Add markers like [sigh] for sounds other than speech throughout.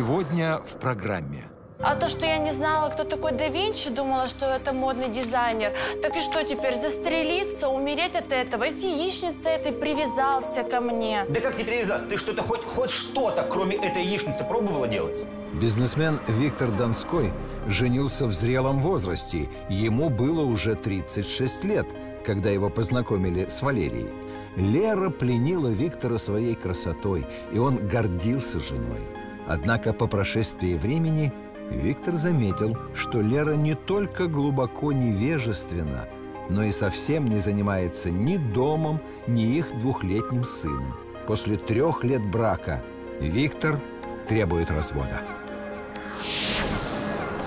Сегодня в программе. А то, что я не знала, кто такой да Винчи, думала, что это модный дизайнер. Так и что теперь, застрелиться, умереть от этого? И с яичницей этой привязался ко мне. Да как тебе привязаться? Ты что-то, хоть, хоть что-то, кроме этой яичницы, пробовала делать? Бизнесмен Виктор Донской женился в зрелом возрасте. Ему было уже 36 лет, когда его познакомили с Валерией. Лера пленила Виктора своей красотой, и он гордился женой. Однако по прошествии времени Виктор заметил, что Лера не только глубоко невежественна, но и совсем не занимается ни домом, ни их двухлетним сыном. После трех лет брака Виктор требует развода.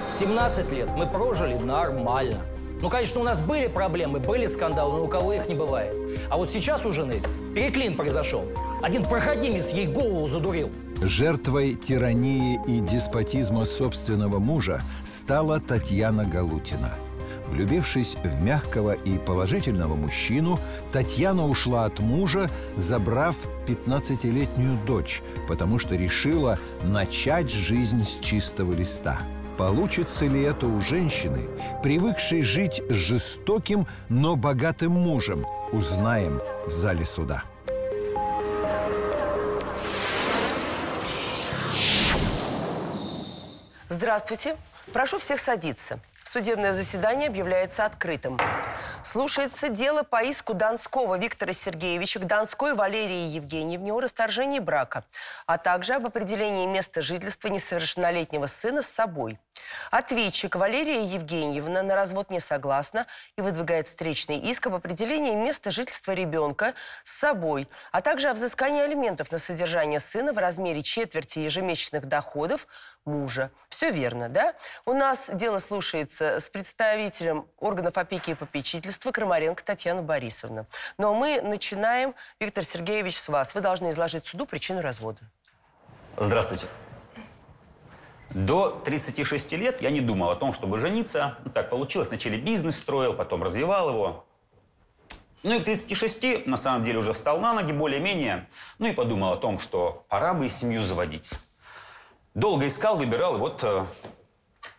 17 лет мы прожили нормально. Ну, конечно, у нас были проблемы, были скандалы, но у кого их не бывает. А вот сейчас у жены переклин произошел. Один проходимец ей голову задурил. Жертвой тирании и деспотизма собственного мужа стала Татьяна Галутина. Влюбившись в мягкого и положительного мужчину, Татьяна ушла от мужа, забрав 15-летнюю дочь, потому что решила начать жизнь с чистого листа. Получится ли это у женщины, привыкшей жить жестоким, но богатым мужем, узнаем в зале суда. Здравствуйте. Прошу всех садиться. Судебное заседание объявляется открытым. Слушается дело по иску Донского Виктора Сергеевича к Донской Валерии Евгеньевне о расторжении брака, а также об определении места жительства несовершеннолетнего сына с собой. Ответчик Валерия Евгеньевна на развод не согласна и выдвигает встречный иск об определении места жительства ребенка с собой, а также о взыскании алиментов на содержание сына в размере четверти ежемесячных доходов мужа. Все верно, да? У нас дело слушается с представителем органов опеки и попечительства Крамаренко Татьяна Борисовна. Но мы начинаем, Виктор Сергеевич, с вас. Вы должны изложить суду причину развода. Здравствуйте. До 36 лет я не думал о том, чтобы жениться. Ну, так получилось. Вначале бизнес строил, потом развивал его. Ну и к 36 на самом деле уже встал на ноги более-менее. Ну и подумал о том, что пора бы и семью заводить. Долго искал, выбирал, и вот, э,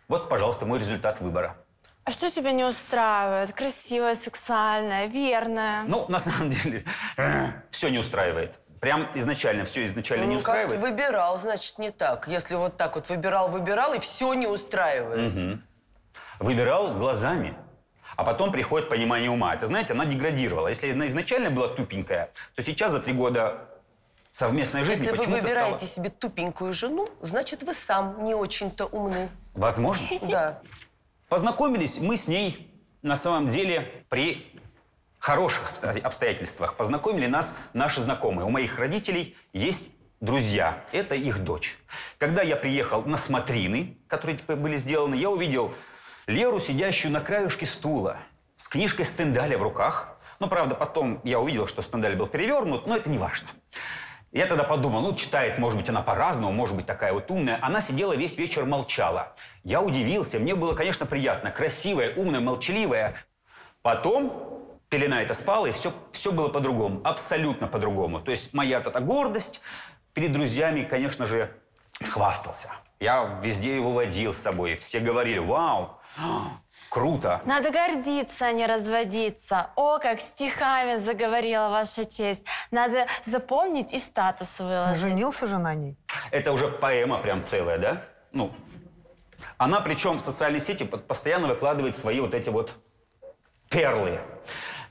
вот, пожалуйста, мой результат выбора. А что тебя не устраивает? Красивая, сексуальная, верная. Ну, на самом деле, [laughs] все не устраивает. Прям изначально, все изначально не Ну, как устраивает. ты выбирал, значит, не так. Если вот так вот выбирал, выбирал, и все не устраивает. Мгм. Выбирал глазами. А потом приходит понимание ума. Это, знаете, она деградировала. Если она изначально была тупенькая, то сейчас за три года совместной жизни Если вы выбираете стала... себе тупенькую жену, значит, вы сам не очень-то умны. Возможно. [laughs] Да. Познакомились мы с ней на самом деле при хороших обсто- обстоятельствах. Познакомили нас наши знакомые. У моих родителей есть друзья. Это их дочь. Когда я приехал на смотрины, которые были сделаны, я увидел Леру, сидящую на краюшке стула, с книжкой Стендаля в руках. Ну, правда, потом я увидел, что Стендаль был перевернут, но это не важно. Я тогда подумал, ну, читает, может быть, она по-разному, может быть, такая вот умная. Она сидела весь вечер, молчала. Я удивился, мне было, конечно, приятно. Красивая, умная, молчаливая. Потом пелена это спала, и все, все было по-другому. Абсолютно по-другому. То есть моя эта гордость перед друзьями, конечно же, хвастался. Я везде его водил с собой. Все говорили, вау, круто. Надо гордиться, а не разводиться. О, как стихами заговорила ваша честь. Надо запомнить и статус выложить. Женился же на ней. Это уже поэма прям целая, да? Ну, она причем в социальной сети постоянно выкладывает свои вот эти вот перлы.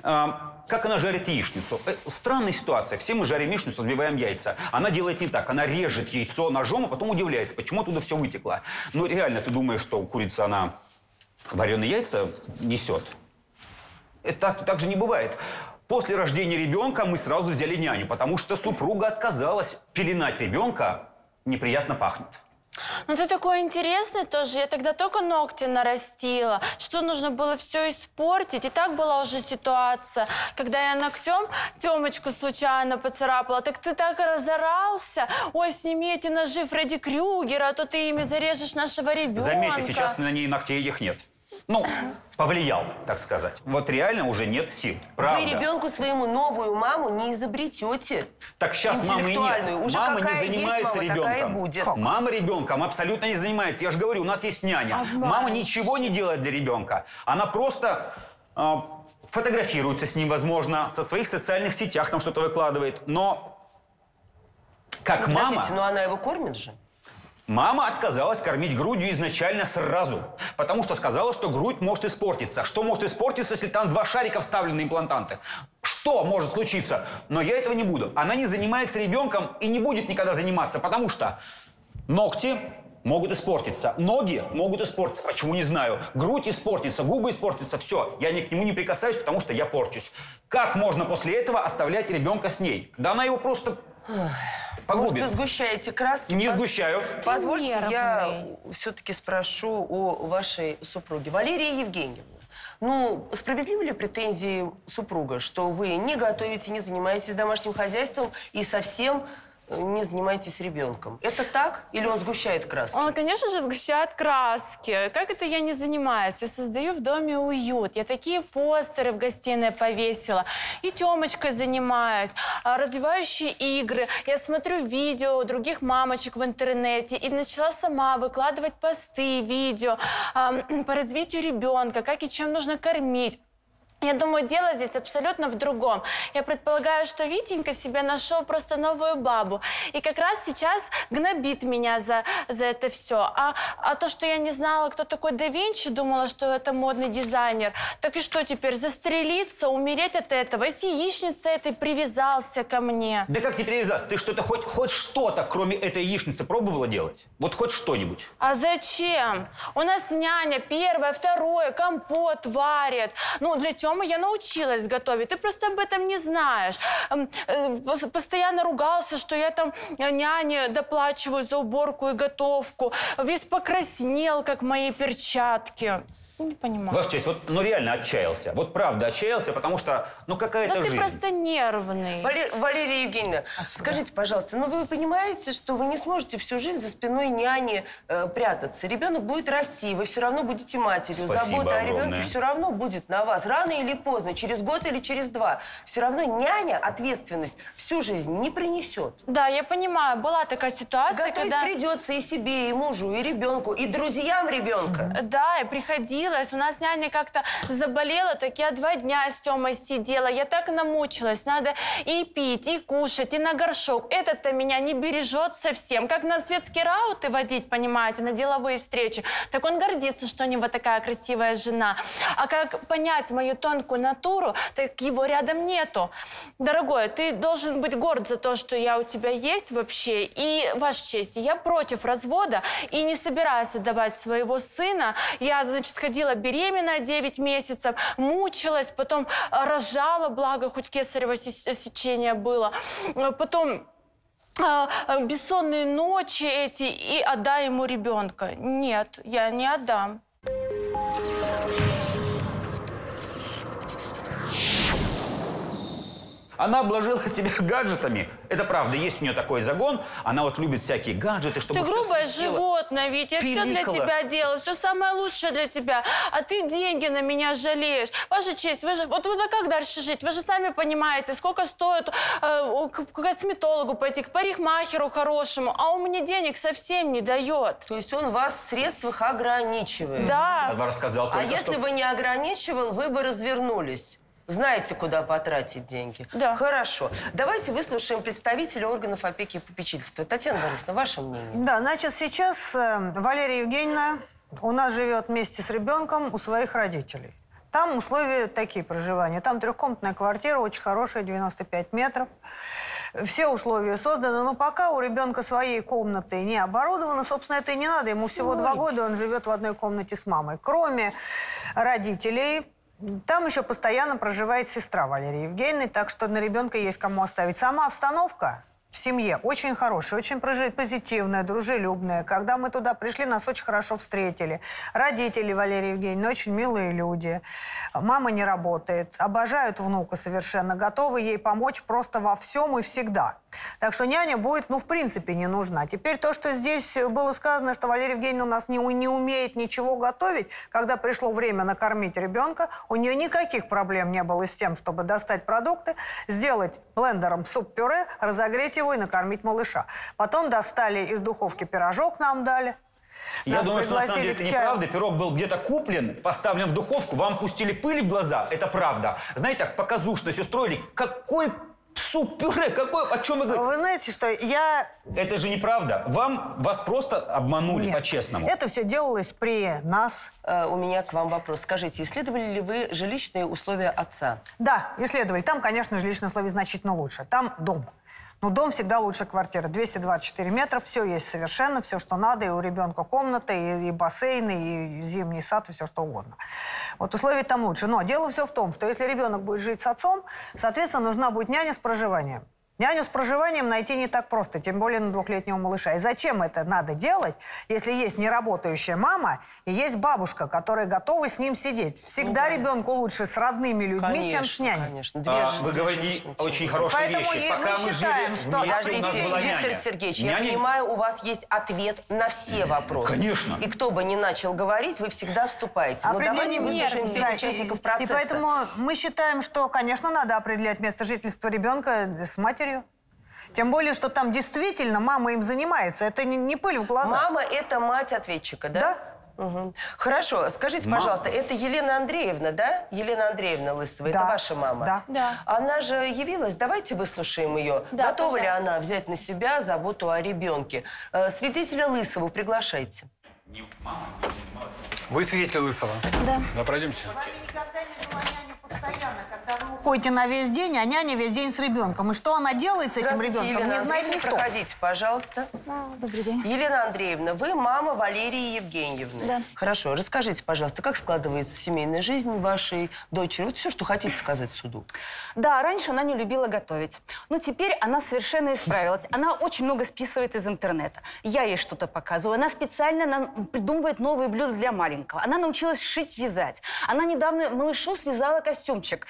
А, Как она жарит яичницу? Э, Странная ситуация. Все мы жарим яичницу, взбиваем яйца. Она делает не так. Она режет яйцо ножом, а потом удивляется, почему оттуда все вытекло. Ну, реально, ты думаешь, что курица, она вареные яйца несет? Это так, так же не бывает. После рождения ребенка мы сразу взяли няню, потому что супруга отказалась пеленать ребенка. Неприятно пахнет. Ну ты такой интересный тоже. Я тогда только ногти нарастила. Что нужно было все испортить? И так была уже ситуация, когда я ногтем Тёмочку случайно поцарапала. Так ты так и разорался. Ой, сними эти ножи Фредди Крюгера, а то ты ими зарежешь нашего ребенка. Заметьте, сейчас на ней ногтей их нет. Ну, повлиял, так сказать. Вот реально уже нет сил. Правда. Вы ребенку своему новую маму не изобретете. Так сейчас мамы и нет. Уже мама не есть занимается мама, такая и ребенком. будет. Мама ребенком абсолютно не занимается. Я же говорю, у нас есть няня. Обманщик. Мама ничего не делает для ребенка. Она просто а, фотографируется с ним, возможно, со своих социальных сетях там что-то выкладывает. Но как мама... Подождите, но она его кормит же. Мама отказалась кормить грудью изначально сразу, потому что сказала, что грудь может испортиться. Что может испортиться, если там два шарика вставлены имплантанты? Что может случиться? Но я этого не буду. Она не занимается ребенком и не будет никогда заниматься, потому что ногти могут испортиться, ноги могут испортиться, почему не знаю. Грудь испортится, губы испортятся, все. Я ни к нему не прикасаюсь, потому что я порчусь. Как можно после этого оставлять ребенка с ней? Да она его просто Может, погубит. вы сгущаете краски? Не Поз- сгущаю. Позвольте, я нервный. все-таки спрошу у вашей супруги. Валерия Евгеньевна, ну, справедливы ли претензии супруга, что вы не готовите, не занимаетесь домашним хозяйством и совсем не занимаетесь ребенком? Это так? Или он сгущает краски? Он, конечно же, сгущает краски. Как это я не занимаюсь? Я создаю в доме уют. Я такие постеры в гостиной повесила. И Тёмочкой занимаюсь. а, Развивающие игры. Я смотрю видео других мамочек в интернете. И начала сама выкладывать посты, видео по развитию ребенка, как и чем нужно кормить. Я думаю, дело здесь абсолютно в другом. Я предполагаю, что Витенька себе нашел просто новую бабу. И как раз сейчас гнобит меня за, за это все. А, а то, что я не знала, кто такой да Винчи, думала, что это модный дизайнер. Так и что теперь, застрелиться, умереть от этого? И с яичницей этой привязался ко мне. Да как тебе привязаться? Ты что-то хоть, хоть что-то, кроме этой яичницы, пробовала делать? Вот хоть что-нибудь. А зачем? У нас няня первое, второе, компот варит. Ну, для Тёмы я научилась готовить. Ты просто об этом не знаешь. Эм, э, пос- Постоянно ругался, что я там э, няне доплачиваю за уборку и готовку. Весь покраснел, как мои перчатки. Не понимаю. Ваша честь, вот ну реально отчаялся. Вот правда отчаялся, потому что, ну какая-то Ну ты жизнь. просто нервный. Вале- Валерия Евгеньевна, скажите, пожалуйста, ну вы понимаете, что вы не сможете всю жизнь за спиной няни э, прятаться? Ребенок будет расти, вы все равно будете матерью. Спасибо Забота о огромное. ребенке все равно будет на вас. Рано или поздно, через год или через два. Все равно няня ответственность всю жизнь не принесет. Да, я понимаю, была такая ситуация, Готовить когда... придется и себе, и мужу, и ребенку, и друзьям ребенка. Да, и приходилось. У нас няня как-то заболела, так я два дня с Тёмой сидела. Я так намучилась. Надо и пить, и кушать, и на горшок. Этот-то меня не бережет совсем. Как на светские рауты водить, понимаете, на деловые встречи. Так он гордится, что у него такая красивая жена. А как понять мою тонкую натуру, так его рядом нету. Дорогой, ты должен быть горд за то, что я у тебя есть вообще. И, Ваша честь, я против развода и не собираюсь отдавать своего сына. Я, значит, ходила беременная 9 месяцев, мучилась, потом э, рожала, благо хоть кесарево се- сечение было. Э, Потом э, э, бессонные ночи эти и отдай ему ребенка. Нет, я не отдам. Она обложила [laughs] тебя гаджетами. Это правда, есть у нее такой загон. Она вот любит всякие гаджеты, чтобы Ты грубое животное, ведь я все для тебя делаю, все самое лучшее для тебя. А ты деньги на меня жалеешь. Ваша честь, вы же, вот вы как дальше жить? Вы же сами понимаете, сколько стоит э, к, к косметологу пойти, к парикмахеру хорошему, а он мне денег совсем не дает. То есть он вас в средствах ограничивает. Да. Адвар сказал А если что... бы не ограничивал, вы бы развернулись. Знаете, куда потратить деньги? Да. Хорошо. Давайте выслушаем представителя органов опеки и попечительства. Татьяна Борисовна, ваше мнение? Да, значит, сейчас э, Валерия Евгеньевна у нас живет вместе с ребенком у своих родителей. Там условия такие проживания. Там трехкомнатная квартира, очень хорошая, 95 метров. Все условия созданы, но пока у ребенка своей комнаты не оборудовано, собственно, это и не надо. Ему всего два года, он живет в одной комнате с мамой. Кроме родителей, там еще постоянно проживает сестра Валерии Евгеньевны, так что на ребенка есть кому оставить. Сама обстановка в семье очень хорошая, очень позитивная, дружелюбная. Когда мы туда пришли, нас очень хорошо встретили. Родители Валерии Евгеньевны очень милые люди. Мама не работает, обожают внука совершенно, готовы ей помочь просто во всем и всегда. Так что няня будет, ну, в принципе, не нужна. Теперь то, что здесь было сказано, что Валерия Евгеньевна у нас не, не умеет ничего готовить, когда пришло время накормить ребенка, у нее никаких проблем не было с тем, чтобы достать продукты, сделать блендером суп-пюре, разогреть его и накормить малыша. Потом достали из духовки пирожок нам дали. Я Нас думаю, что на самом деле это неправда. Пирог был где-то куплен, поставлен в духовку, вам пустили пыль в глаза. Это правда. Знаете, так показушно все строили. Какой суп-пюре? Какой? О чем вы говорите? Вы знаете, что я... Это же неправда. Вам, вас просто обманули Нет. по-честному. Это все делалось при нас. Э, у меня к вам вопрос. Скажите, исследовали ли вы жилищные условия отца? Да, исследовали. Там, конечно, жилищные условия значительно лучше. Там дом. Но дом всегда лучше квартиры. 224 метра, все есть совершенно, все, что надо. И у ребенка комната, и, и бассейн, и зимний сад, и все, что угодно. Вот условия там лучше. Но дело все в том, что если ребенок будет жить с отцом, соответственно, нужна будет няня с проживанием. Няню с проживанием найти не так просто, тем более на двухлетнего малыша. И зачем это надо делать, если есть неработающая мама и есть бабушка, которая готова с ним сидеть? Всегда ребенку лучше с родными людьми, чем с няней. конечно. Две А, ж- вы говорите очень хорошие Поэтому вещи. и Пока мы мы считаем, жили что- вместе, у нас Подождите, была Виктор няня. Сергеевич, я Няня- понимаю, у вас есть ответ на все вопросы. Конечно. И кто бы ни начал говорить, вы всегда вступаете. Но давайте Определение выслушаем всех да, и- участников И процесса. поэтому мы считаем, что, конечно, надо определять место жительства ребенка с матерью. Тем более, что там действительно мама им занимается. Это не, не пыль в глаза. Мама – это мать ответчика, да? Мгм. Хорошо, скажите, Мама. пожалуйста, это Елена Андреевна, да? Елена Андреевна Лысова, это Да, ваша мама? да. Да. Она же явилась, давайте выслушаем ее. Да, Готова ли пожалуйста. она взять на себя заботу о ребенке? Э, Свидетеля Лысову приглашайте. Вы свидетель Лысова? Да. Да, пройдемте. никогда не была няня постоянно, когда вы уходите на весь день, а няня весь день с ребенком. И что она делает с этим ребенком, Елена не знает никто. проходите, пожалуйста. Добрый день. Елена Андреевна, вы мама Валерии Евгеньевны. Да. Хорошо, расскажите, пожалуйста, как складывается семейная жизнь вашей дочери? Вот все, что хотите сказать суду. Да, раньше она не любила готовить. Но теперь она совершенно исправилась. Она очень много списывает из интернета. Я ей что-то показываю. Она специально нам придумывает новые блюда для маленького. Она научилась шить, вязать. Она недавно малышу связала костюмчик.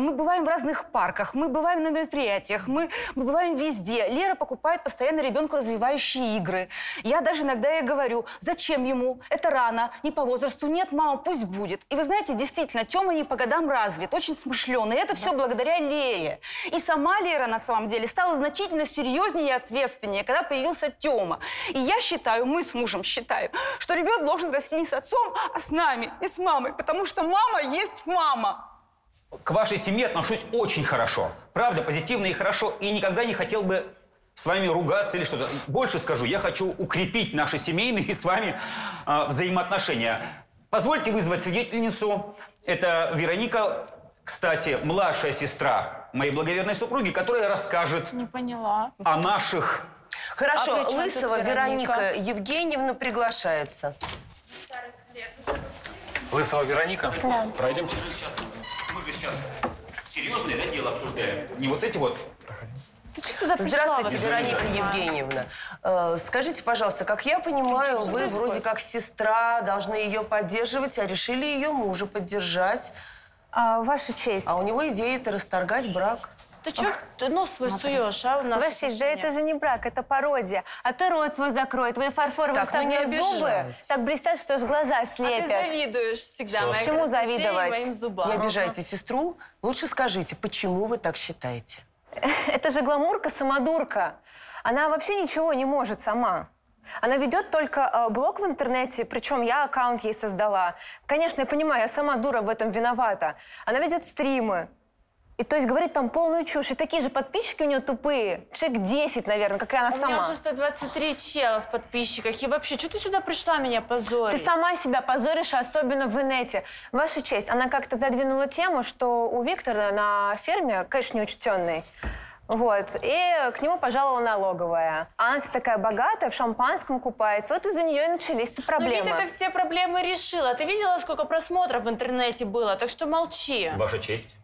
Мы бываем в разных парках, мы бываем на мероприятиях, мы, мы бываем везде. Лера покупает постоянно ребенку развивающие игры. Я даже иногда ей говорю, зачем ему? Это рано, не по возрасту. Нет, мама, пусть будет. И вы знаете, действительно, Тёма не по годам развит, очень смышленый. Это все благодаря Лере. И сама Лера, на самом деле, стала значительно серьезнее и ответственнее, когда появился Тёма. И я считаю, мы с мужем считаем, что ребенок должен расти не с отцом, а с нами и с мамой, потому что мама есть мама. К вашей семье отношусь очень хорошо. Правда, позитивно и хорошо. И никогда не хотел бы с вами ругаться или что-то. Больше скажу, я хочу укрепить наши семейные [laughs] с вами а, взаимоотношения. Позвольте вызвать свидетельницу. Это Вероника, кстати, младшая сестра моей благоверной супруги, которая расскажет Не поняла. о наших... Хорошо, А Лысова Вероника? Вероника Евгеньевна приглашается. Лысова Вероника? Да. Пройдемте. Сейчас серьезное да, дело обсуждаем. Не вот эти вот Ты что сюда пришла? Здравствуйте, вообще? Вероника. Евгеньевна. Э, скажите, пожалуйста, как я понимаю, вы вроде как сестра, должны ее поддерживать, а решили ее мужа поддержать. А, Ваша честь. А у него идея это расторгать брак. Ты что ты нос свой суешь, а? в наши Ваша честь, да это же не брак, это пародия. А ты рот свой закрой, твои фарфоровые Так, ну не зубы обижайтесь. так блестят, что аж глаза А ты слепят. завидуешь всегда моей Чему красоте и завидовать? моим зубам. Не обижайте сестру. Лучше скажите, почему вы так считаете? [laughs] Это же гламурка-самодурка. Она вообще ничего не может сама. Она ведет только э, блог в интернете, причем я аккаунт ей создала. Конечно, я понимаю, я сама дура в этом виновата. Она ведет стримы. И то есть говорит там полную чушь. И такие же подписчики у нее тупые. Человек 10, наверное, как и она У меня сама. уже 123 чела в подписчиках. И вообще, что ты сюда пришла меня позорить? Ты сама себя позоришь, особенно в инете. Ваша честь, она как-то задвинула тему, что у Виктора на ферме кэш неучтенный. Вот. И к нему пожаловала налоговая. А она вся такая богатая, в шампанском купается. Вот из-за нее и начались-то Ну проблемы. ведь это все проблемы решила. Ты видела, сколько просмотров в интернете было? Так что молчи. Ваша честь.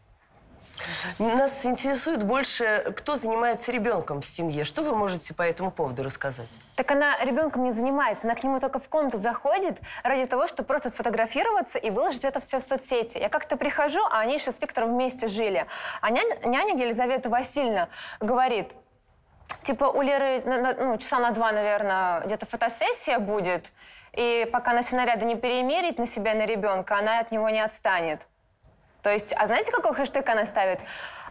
Нас интересует больше, кто занимается ребенком в семье. Что вы можете по этому поводу рассказать? Так она ребенком не занимается, она к нему только в комнату заходит ради того, чтобы просто сфотографироваться и выложить это все в соцсети. Я как-то прихожу, а они еще с Виктором вместе жили. А няня, няня Елизавета Васильевна говорит, типа у Леры ну, часа на два, наверное, где-то фотосессия будет, и пока она все наряды не перемерит на себя и на ребенка, она от него не отстанет. То есть, а знаете, какой хэштег она ставит?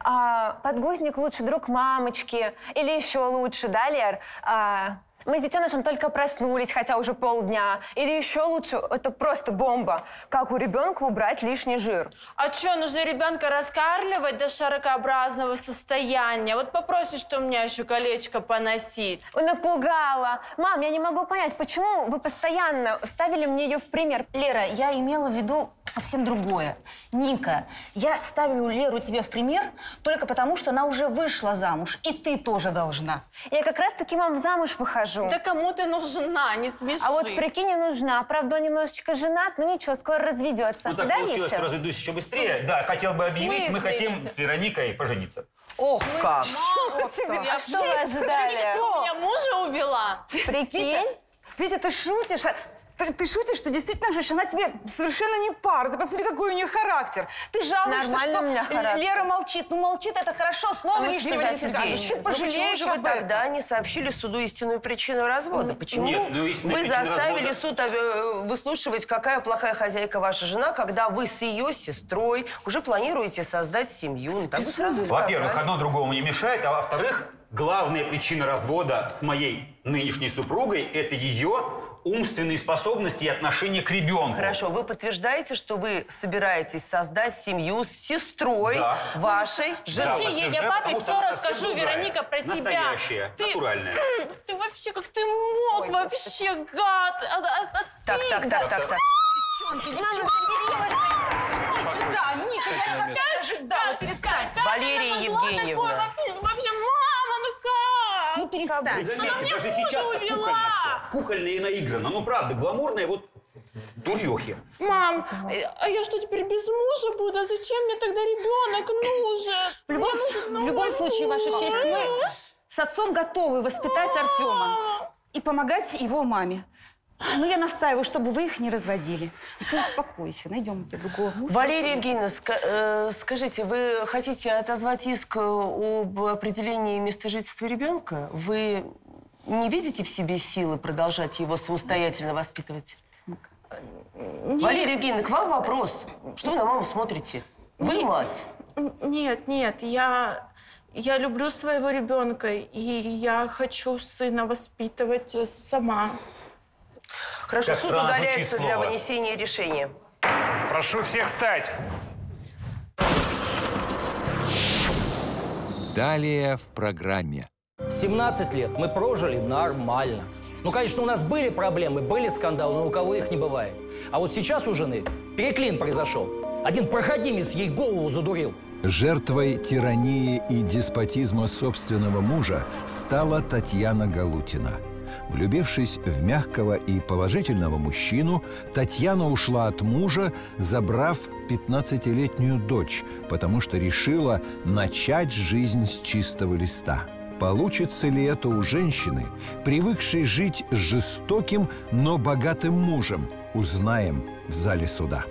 А, подгузник лучший друг мамочки. Или еще лучше, да, Лер? А, мы с детенышем только проснулись, хотя уже полдня. Или еще лучше, это просто бомба. Как у ребенка убрать лишний жир? А что, нужно ребенка раскармливать до шарокообразного состояния? Вот попросишь, что у меня еще колечко поносить. Напугала. Мам, я не могу понять, почему вы постоянно ставили мне ее в пример? Лера, я имела в виду совсем другое. Ника, я ставлю Леру тебе в пример только потому, что она уже вышла замуж, и ты тоже должна. Я как раз-таки, мам, замуж выхожу. Да кому ты нужна? Не смеши. А вот прикинь, не нужна. Правда, он немножечко женат, но ничего, скоро разведется. Ну так да, получилось, что разойдусь еще быстрее. Да, хотел бы объявить, мы хотим Витя? с Вероникой пожениться. Ох, как! Я А что вы ожидали? Ты у меня мужа увела? Прикинь? Витя, ты шутишь? А Ты, ты шутишь, что действительно шутишь? Она тебе совершенно не пара. Ты посмотри, какой у нее характер. Ты жалуешься, Нормальный что у меня характер. Лера молчит. Ну, молчит, это хорошо, слово Вы лишнего не скажешь. Ты почему пожалеешь же вы тогда не сообщили суду истинную причину развода? Почему Нет, ну, вы заставили развода- суд э, выслушивать, какая плохая хозяйка ваша жена, когда вы с ее сестрой уже планируете создать семью? Ну, так вы сразу и Во-первых, одно другому не мешает, а во-вторых, главная причина развода с моей нынешней супругой – это ее умственные способности и отношение к ребенку. Хорошо, вы подтверждаете, что вы собираетесь создать семью с сестрой Да. вашей жены? Да, Подожди, я- я папе все расскажу, другая. Вероника, про тебя. Настоящая, Ты- натуральная. [clears throat] Ты вообще, как ты мог вообще, гад? А- а- а Так, ты, так, так, так, так. Иди сюда, Ника, я как тебя ожидала. Перестань. Валерия Евгеньевна. Ну, перестань. Вы заметьте, даже сейчас кукольно все. Кукольно и наиграно. Ну, правда, гламурные вот дурехи. Мам, э, а я что, теперь без мужа буду? А зачем мне тогда ребенок нужен? В любом, нужен в новый любом случае, Ваша честь, мы с отцом готовы воспитать Артема и помогать его маме. Но я настаиваю, чтобы вы их не разводили. Ты успокойся, найдем тебе другого мужа. Валерия Евгеньевна, ска- э, скажите, вы хотите отозвать иск э, об определении места жительства ребенка? Вы не видите в себе силы продолжать его самостоятельно воспитывать? Валерия Евгеньевна, к вам вопрос. Что вы на маму смотрите? Вы мать. Нет, нет, я, я люблю своего ребенка, и я хочу сына воспитывать э, сама. Хорошо, Как суд странно удаляется звучит для слово. вынесения решения. Прошу всех встать. Далее в программе. 17 лет мы прожили нормально. Ну, конечно, у нас были проблемы, были скандалы, но у кого их не бывает. А вот сейчас у жены переклин произошел. Один проходимец ей голову задурил. Жертвой тирании и деспотизма собственного мужа стала Татьяна Галутина. Влюбившись в мягкого и положительного мужчину, Татьяна ушла от мужа, забрав 15-летнюю дочь, потому что решила начать жизнь с чистого листа. Получится ли это у женщины, привыкшей жить жестоким, но богатым мужем, узнаем в зале суда.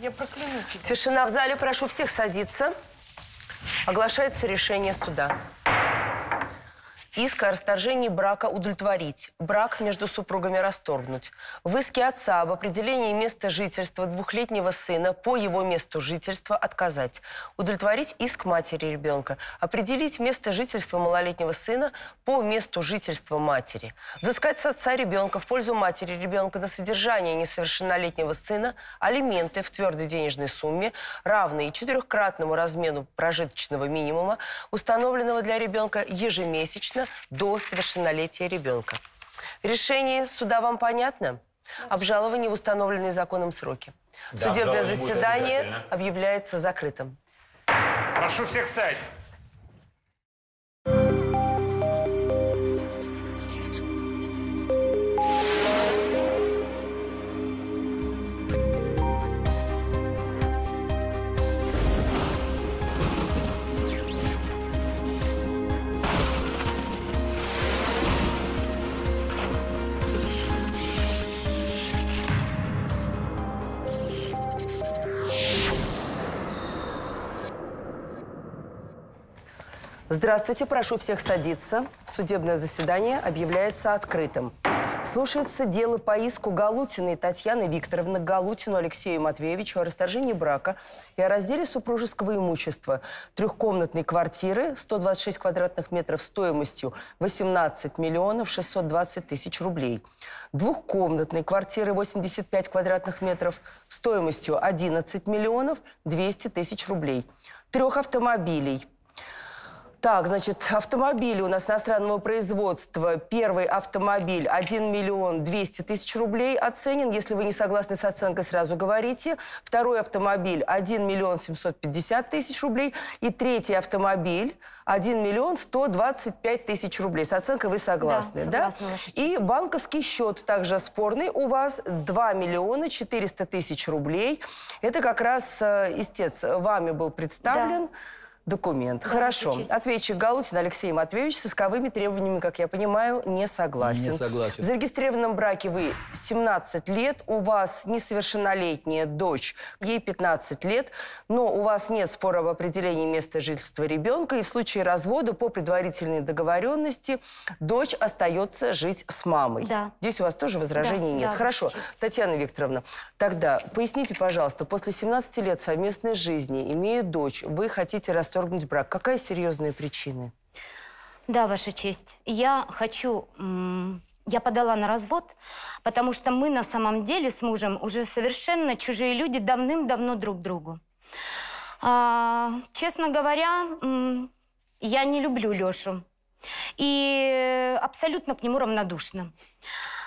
Я прокляну тебя. Тишина в зале, прошу всех садиться. Оглашается решение суда. Иск о расторжении брака удовлетворить. Брак между супругами расторгнуть. В иске отца об определении места жительства двухлетнего сына по его месту жительства отказать. Удовлетворить иск матери ребенка. Определить место жительства малолетнего сына по месту жительства матери. Взыскать с отца ребенка в пользу матери ребенка на содержание несовершеннолетнего сына алименты в твердой денежной сумме, равные четырехкратному размену прожиточного минимума, установленного для ребенка ежемесячно до совершеннолетия ребенка. Решение суда вам понятно? Обжалование в установленные законом сроки. Да, Судебное заседание объявляется закрытым. Прошу всех встать. Здравствуйте, прошу всех садиться. Судебное заседание объявляется открытым. Слушается дело по иску Галутиной Татьяны Викторовны Галутину Алексею Матвеевичу о расторжении брака и о разделе супружеского имущества. Трехкомнатной квартиры, 126 квадратных метров стоимостью 18 миллионов 620 тысяч рублей. Двухкомнатной квартиры, 85 квадратных метров стоимостью 11 миллионов 200 тысяч рублей. Трех автомобилей – так, значит, автомобили у нас иностранного производства. Первый автомобиль 1 миллион 200 тысяч рублей оценен. Если вы не согласны с оценкой, сразу говорите. Второй автомобиль 1 миллион 750 тысяч рублей. И третий автомобиль 1 миллион 125 тысяч рублей. С оценкой вы согласны, Да, да? согласна, И банковский счет также спорный у вас 2 миллиона 400 тысяч рублей. Это как раз, э, истец, вами был представлен документ. Хорошо. Ваша честь. Ответчик Галутин Алексей Матвеевич с исковыми требованиями, как я понимаю, не согласен. Не согласен. В зарегистрированном браке вы 17 лет, у вас несовершеннолетняя дочь, ей 15 лет, но у вас нет спора об определении места жительства ребенка, и в случае развода по предварительной договоренности дочь остается жить с мамой. Да. Здесь у вас тоже возражений Да, нет. да, Хорошо. Татьяна Викторовна, тогда поясните, пожалуйста, после 17 лет совместной жизни, имея дочь, вы хотите расторгнуть брак. Какая серьезная причина? Да, Ваша честь. Я хочу... Я подала на развод, потому что мы на самом деле с мужем уже совершенно чужие люди давным-давно друг другу. А, честно говоря, я не люблю Лешу. И абсолютно к нему равнодушна.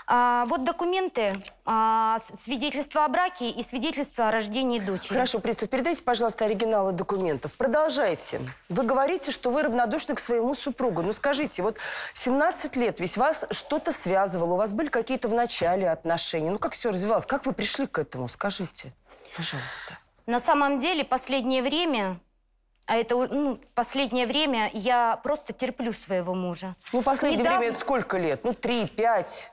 А, вот документы, а, свидетельство о браке и свидетельство о рождении дочери. Хорошо, пристав, передайте, пожалуйста, оригиналы документов. Продолжайте. Вы говорите, что вы равнодушны к своему супругу. Ну скажите, вот 17 лет, ведь вас что-то связывало, у вас были какие-то в начале отношения. Ну как все развивалось? Как вы пришли к этому? Скажите, пожалуйста. На самом деле, последнее время, а это ну, последнее время, я просто терплю своего мужа. Ну, последнее Недавно- время это сколько лет? Ну, три, пять.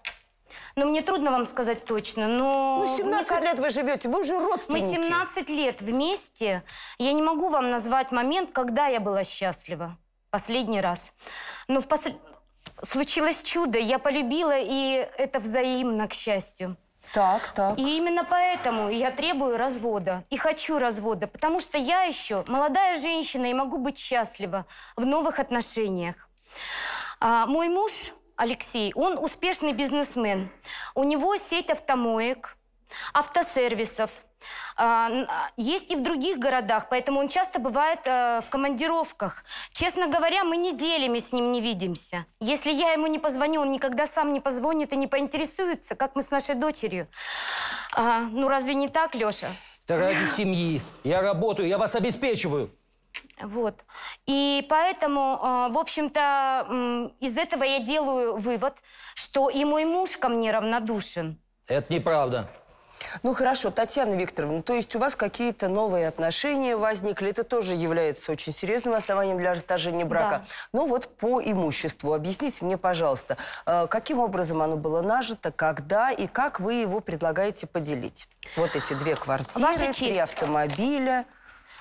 Но мне трудно вам сказать точно, но... Ну, 17 мне лет вы живете, вы уже Мы родственники. 17 лет вместе. Я не могу вам назвать момент, когда я была счастлива. Последний раз. Но в посл- случилось чудо. Я полюбила, и это взаимно, к счастью. Так, так. И именно поэтому я требую развода. И хочу развода. Потому что я еще молодая женщина и могу быть счастлива в новых отношениях. А, мой муж Алексей, он успешный бизнесмен. У него сеть автомоек, автосервисов. А, а, есть и в других городах, поэтому он часто бывает э, в командировках. Честно говоря, мы неделями с ним не видимся. Если я ему не позвоню, он никогда сам не позвонит и не поинтересуется, как мы с нашей дочерью. А, ну разве не так, Леша? Это ради семьи. Я работаю, я вас обеспечиваю. Вот. И поэтому, э, в общем-то, из этого я делаю вывод, что и мой муж ко мне равнодушен. Это неправда. Ну хорошо, Татьяна Викторовна, то есть у вас какие-то новые отношения возникли, это тоже является очень серьезным основанием для расторжения брака. Но вот по имуществу, объясните мне, пожалуйста, э, каким образом оно было нажито, когда и как вы его предлагаете поделить? Вот эти две квартиры, Ваша три автомобиля.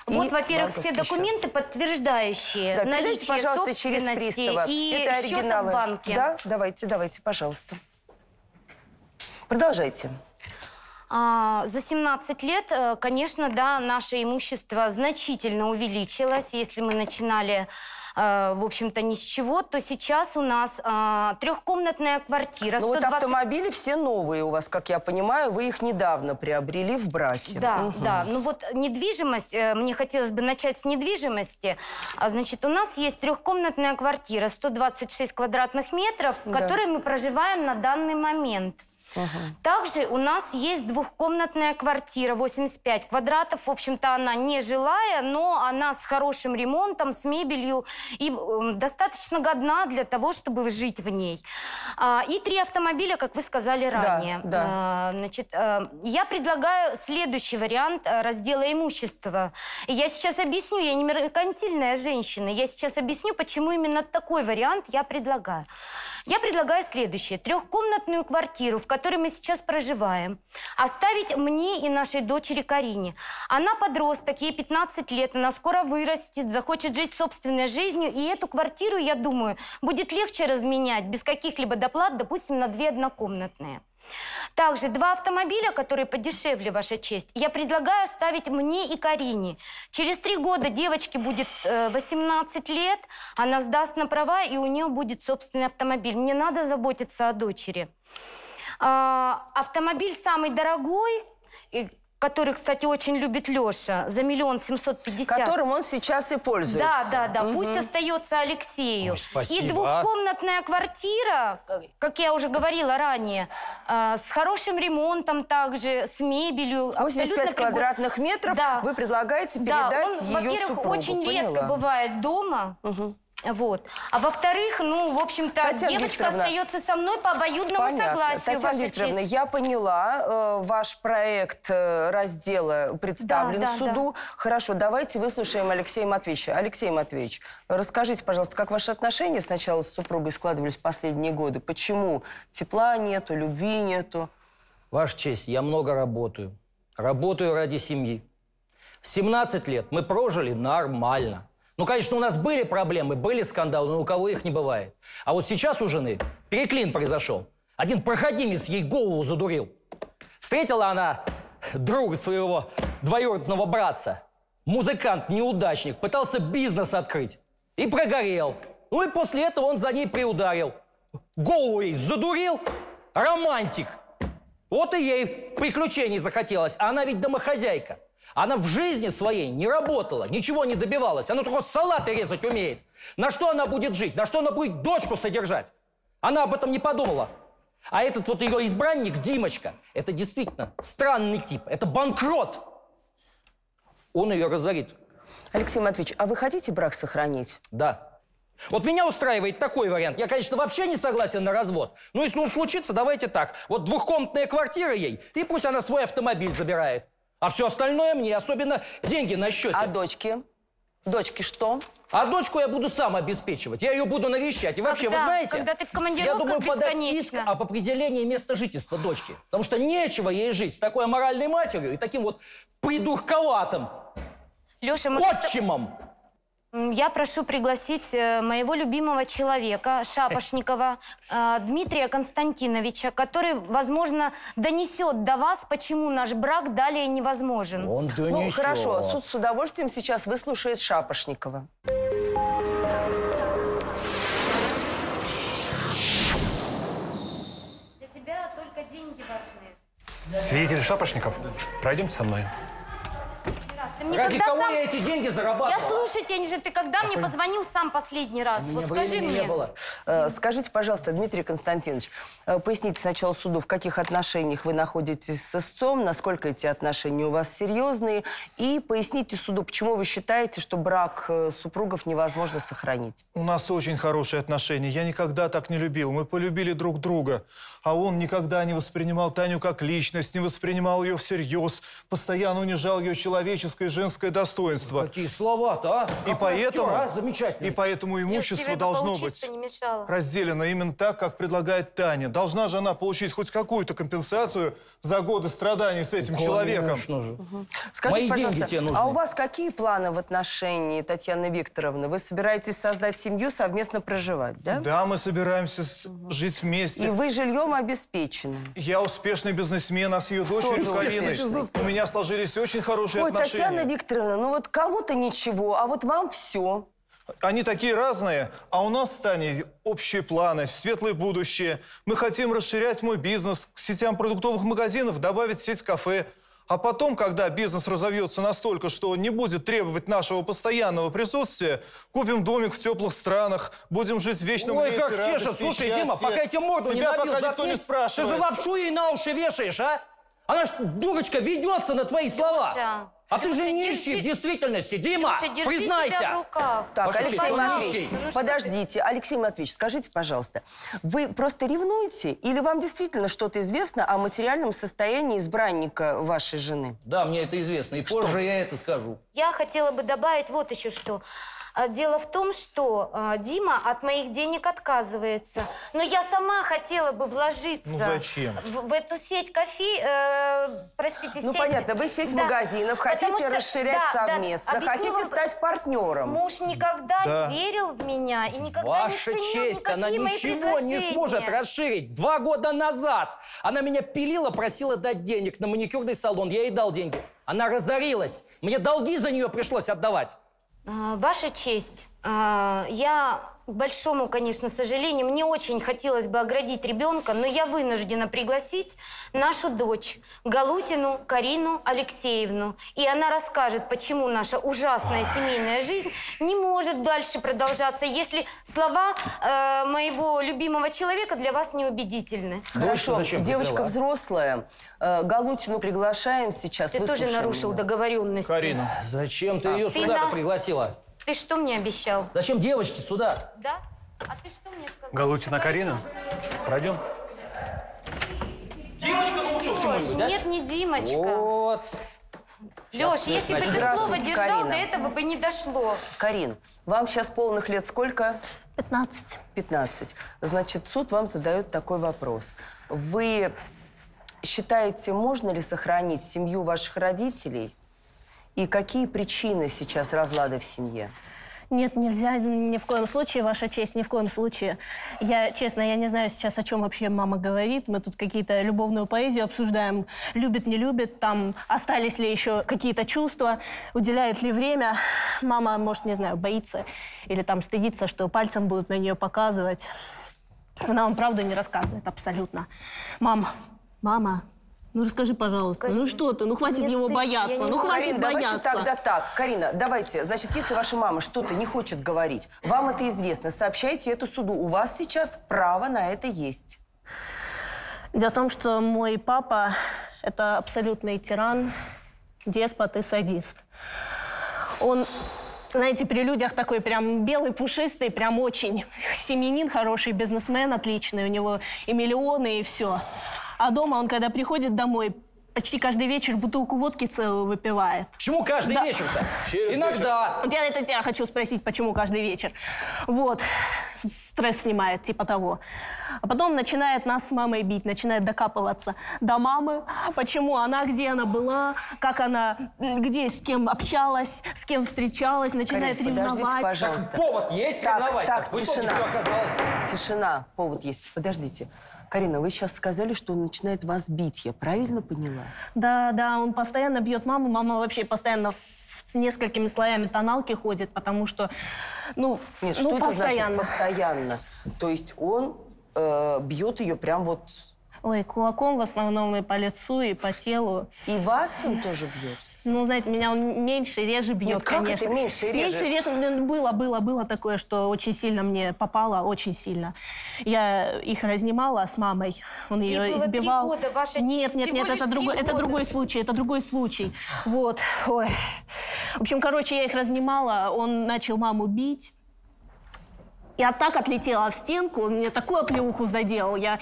Вот, во-первых, все документы, подтверждающие Да, наличие пожалуйста, через пристава. и Это оригиналы. в банке. Да, давайте, давайте, пожалуйста. Продолжайте. А, за 17 лет, э, конечно, да, наше имущество значительно увеличилось. Если мы начинали, э, в общем-то, ни с чего, то сейчас у нас а, трехкомнатная квартира. Ну вот 120 автомобили все новые у вас, как я понимаю, вы их недавно приобрели в браке. Да, Мгм. да. Ну вот недвижимость, э, мне хотелось бы начать с недвижимости. А, значит, у нас есть трехкомнатная квартира, 126 квадратных метров, в Да. которой мы проживаем на данный момент. Также у нас есть двухкомнатная квартира, 85 квадратов. В общем-то, она не жилая, но она с хорошим ремонтом, с мебелью и м, достаточно годна для того, чтобы жить в ней. А, И три автомобиля, как вы сказали Да, ранее. да. А, Значит, э, я предлагаю следующий вариант э, раздела имущества. Я сейчас объясню, я не меркантильная женщина, я сейчас объясню, почему именно такой вариант я предлагаю. Я предлагаю следующее. Трехкомнатную квартиру, в которой мы сейчас проживаем, оставить мне и нашей дочери Карине. Она подросток, ей 15 лет, она скоро вырастет, захочет жить собственной жизнью, и эту квартиру, я думаю, будет легче разменять без каких-либо доплат, допустим, на две однокомнатные. Также два автомобиля, которые подешевле, Ваша честь, я предлагаю оставить мне и Карине. Через три года девочке будет э, 18 лет, она сдаст на права, и у нее будет собственный автомобиль. Мне надо заботиться о дочери. А, автомобиль самый дорогой, который, кстати, очень любит Леша, за миллион семьсот пятьдесят. Которым он сейчас и пользуется. Да, да, да. Мгм. Пусть остается Алексею. Ой, спасибо, И а. двухкомнатная квартира, как я уже говорила ранее, э, с хорошим ремонтом также, с мебелью. 85 абсолютно пригод- квадратных метров Да. вы предлагаете Да, передать он, ее во-первых, очень редко Поняла. бывает дома. Вот. А во-вторых, ну, в общем-то, Татьяна девочка Викторовна, остается со мной по обоюдному Понятно. согласию, Татьяна Ваша Викторовна, честь. я поняла, э, ваш проект э, раздела представлен Да, да, суду. Хорошо, давайте выслушаем Алексея Матвеевича. Алексей Матвеевич, расскажите, пожалуйста, как ваши отношения сначала с супругой складывались в последние годы? Почему тепла нету, любви нету? Ваша честь, я много работаю. Работаю ради семьи. В 17 лет мы прожили нормально. Ну, конечно, у нас были проблемы, были скандалы, но у кого их не бывает. А вот сейчас у жены переклин произошел. Один проходимец ей голову задурил. Встретила она друга своего двоюродного братца. Музыкант-неудачник, пытался бизнес открыть. И прогорел. Ну и после этого он за ней приударил. Голову ей задурил. Романтик. Вот и ей приключений захотелось. А она ведь домохозяйка. Она в жизни своей не работала, ничего не добивалась. Она только салаты резать умеет. На что она будет жить? На что она будет дочку содержать? Она об этом не подумала. А этот вот ее избранник, Димочка, это действительно странный тип. Это банкрот. Он ее разорит. Алексей Матвеевич, а вы хотите брак сохранить? Да. Вот меня устраивает такой вариант. Я, конечно, вообще не согласен на развод. Но если он случится, давайте так. Вот двухкомнатная квартира ей, и пусть она свой автомобиль забирает. А все остальное мне, особенно деньги на счете. А дочки? Дочки что? А дочку я буду сам обеспечивать. Я ее буду навещать. И вообще, Когда? вы знаете... Когда ты в Я командировках думаю подать иск об определении места жительства дочки. Потому что нечего ей жить с такой моральной матерью и таким вот придурковатым Леша, мы просто- отчимом. Я прошу пригласить э, моего любимого человека, Шапошникова, э, Дмитрия Константиновича, который, возможно, донесет до вас, почему наш брак далее невозможен. Он Ну, хорошо, суд с удовольствием сейчас выслушает Шапошникова. Для тебя только деньги важны. Свидетель Шапошников, пройдемте со мной. Мне Ради когда кого сам- я эти деньги зарабатывал? Я слушаю тебя, же ты когда мне позвонил сам последний раз? У меня Вот скажи мне. не было. Э, Скажите, пожалуйста, Дмитрий Константинович, э, поясните сначала суду, в каких отношениях вы находитесь с истцом, насколько эти отношения у вас серьезные, и поясните суду, почему вы считаете, что брак э, супругов невозможно сохранить. У нас очень хорошие отношения. Я никогда так не любил. Мы полюбили друг друга. А он никогда не воспринимал Таню как личность, не воспринимал ее всерьез, постоянно унижал ее человеческое и женское достоинство. Какие слова-то, а? И Какой поэтому, актер, а? Замечательный. и поэтому имущество должно быть разделено именно так, как предлагает Таня. Должна же она получить хоть какую-то компенсацию за годы страданий с этим человеком. Же. Скажите, Мои пожалуйста, деньги тебе нужны. а у вас какие планы в отношении Татьяны Викторовны? Вы собираетесь создать семью, совместно проживать, да? Да, мы собираемся с- жить вместе. И вы жильем обеспечены. Я успешный бизнесмен, а с ее дочерью Кариной у меня сложились очень хорошие Ой, отношения. Татьяна Викторовна, ну вот кому-то ничего, а вот вам все. Они такие разные, а у нас с Таней общие планы, светлое будущее. Мы хотим расширять мой бизнес к сетям продуктовых магазинов, добавить сеть кафе. А потом, когда бизнес разовьется настолько, что он не будет требовать нашего постоянного присутствия, купим домик в теплых странах, будем жить в вечном Ой, лете, как радости чешет. Слушай, Дима, пока я тебе морду не Тебя набил, пока никто не заткнись. спрашивает. Ты же лапшу ей на уши вешаешь, а? Она ж, дурочка, ведется на твои слова. Леша, а ты же нищий в действительности, Дима, признайся. себя в руках. Так, Ваша Алексей честь, Матвеевич, нищий. Ну что ты? подождите. Алексей Матвеевич, скажите, пожалуйста, вы просто ревнуете или вам действительно что-то известно о материальном состоянии избранника вашей жены? Да, мне это известно, и позже я это скажу. Я хотела бы добавить вот еще что. А, Дело в том, что а, Дима от моих денег отказывается. Но я сама хотела бы вложиться Ну, зачем? В, в эту сеть кофе, э, простите, Ну, сеть... понятно, вы сеть Да. магазинов хотите Потому что- расширять да, да, совместно, объясню хотите вам- стать партнером. Муж никогда Да. не верил в меня и никогда Ваша не ценил честь, она ничего не сможет расширить. Два года назад она меня пилила, просила дать денег на маникюрный салон. Я ей дал деньги. Она разорилась. Мне долги за нее пришлось отдавать. А, Ваша честь, а, я, к большому, конечно, сожалению, мне очень хотелось бы оградить ребенка, но я вынуждена пригласить нашу дочь, Галутину Карину Алексеевну. И она расскажет, почему наша ужасная семейная жизнь не может дальше продолжаться, если слова э, моего любимого человека для вас неубедительны. Хорошо, зачем девочка взрослая. Э, Галутину приглашаем сейчас. Ты тоже нарушил ее. договоренности. Карина. Зачем ты ее Ты сюда-то на- пригласила? Ты что мне обещал? Зачем девочки сюда? Да? А ты что мне сказал? Галутина Карина? Пройдем? Димочка научил чему-нибудь, да? нет, не Димочка. Вот. Леш, если бы ты слово Здравствуйте, держал, Карина. до этого бы не дошло. Карин, вам сейчас полных лет сколько? 15. 15. Значит, суд вам задает такой вопрос. Вы считаете, можно ли сохранить семью ваших родителей? И какие причины сейчас разлада в семье? Нет, нельзя ни в коем случае, Ваша честь, ни в коем случае. Я, честно, я не знаю сейчас, о чем вообще мама говорит. Мы тут какие-то любовную поэзию обсуждаем. Любит, не любит, там остались ли еще какие-то чувства, уделяет ли время. Мама, может, не знаю, боится или там стыдится, что пальцем будут на нее показывать. Она вам правду не рассказывает абсолютно. Мам, мама, ну расскажи, пожалуйста, ну что ты, ну хватит его стыдно, я бояться, не ну хватит Карин, давайте бояться. тогда так. Карина, давайте. Значит, если ваша мама что-то не хочет говорить, вам это известно, сообщайте это суду. У вас сейчас право на это есть. Дело в том, что мой папа – это абсолютный тиран, деспот и садист. Он, знаете, при людях такой прям белый, пушистый, прям очень семьянин хороший, бизнесмен отличный, у него и миллионы, и все. А дома он, когда приходит домой, почти каждый вечер бутылку водки целую выпивает. Почему каждый Да. вечер-то? Иногда. Вот я это тебя хочу спросить, почему каждый вечер. Вот, стресс снимает, типа того. А потом начинает нас с мамой бить, начинает докапываться до мамы, почему она, где она была, как она, где, с кем общалась, с кем встречалась, начинает Карин, подождите, ревновать. пожалуйста. Повод есть Так, ревновать? так, итоге тишина. оказалось. Тишина, повод есть. Подождите. Карина, вы сейчас сказали, что он начинает вас бить. Я правильно поняла? Да, да, он постоянно бьет маму. Мама вообще постоянно с несколькими слоями тоналки ходит, потому что, ну, Нет, что ну это постоянно. значит постоянно? То есть он э, бьет ее прям вот... Ой, кулаком в основном и по лицу, и по телу. И вас он тоже бьет? Ну, знаете, меня он меньше, реже бьет, Нет, как конечно. это меньше реже? Меньше, реже. Ну, Было, было, было такое, что очень сильно мне попало, очень сильно. Я их разнимала с мамой, он ее было три избивал. года, ваша нет, нет, нет, это другой, это другой случай, это другой случай. Вот, ой. В общем, короче, я их разнимала, он начал маму бить. Я так отлетела в стенку, он мне такую оплеуху заделал. Я...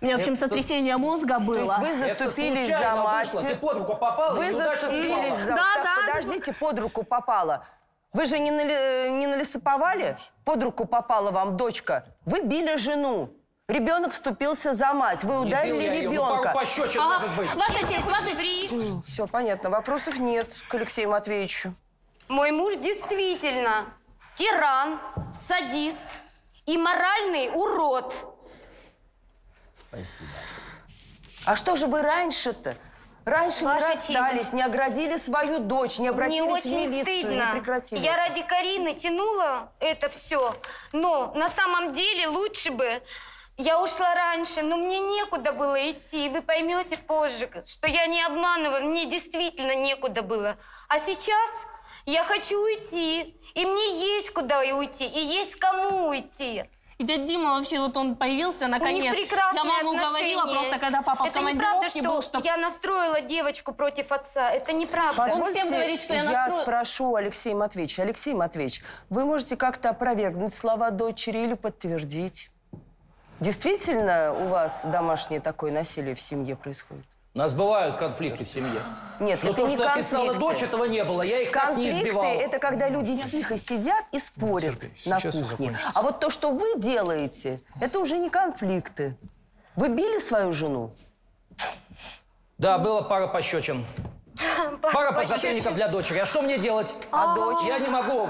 У меня, в общем, Это- сотрясение мозга было. То есть вы заступились за случайно мать. вышло. Ты под руку попала Вы неудачно заступились упала. за... Да, Так, да. подождите, под руку попала. Вы же не, нали... не налисоповали? Под руку попала вам дочка. Вы били жену. Ребенок вступился за мать. Вы Не ударили я ее, ну, ребенка. пару пощечин, А, может быть. ваша честь, ваша. Все понятно. Вопросов нет к Алексею Матвеевичу. Мой муж действительно тиран, садист и моральный урод. Спасибо. А что же вы раньше-то? Раньше Ваша не расстались, честь. не оградили свою дочь, не обратились Мне в очень милицию, стыдно. не прекратили. Я ради Карины тянула это все. Но на самом деле лучше бы я ушла раньше, но мне некуда было идти. И вы поймете позже, что я не обманываю, мне действительно некуда было. А сейчас я хочу уйти. И мне есть куда и уйти, и есть кому уйти. И дядя Дима вообще, вот он появился У наконец. них прекрасные Я маму отношения. говорила просто, когда папа в Это неправда, командировке что был, что... я настроила девочку против отца. Это неправда. Он всем говорит, что я настро- спрошу Алексея Матвеевича. Алексей Матвеевич, вы можете как-то опровергнуть слова дочери или подтвердить? Действительно у вас домашнее такое насилие в семье происходит? У нас бывают конфликты в семье. Нет, Но это то, не что описала конфликты. дочь, этого не было. Я их так не Конфликты это когда люди тихо сидят и спорят Сергей, на кухне. А вот то, что вы делаете, это уже не конфликты. Вы били свою жену? Да, было пара пощечин. Пара подзатыльников для дочери. А что мне делать? А дочь? Я не могу.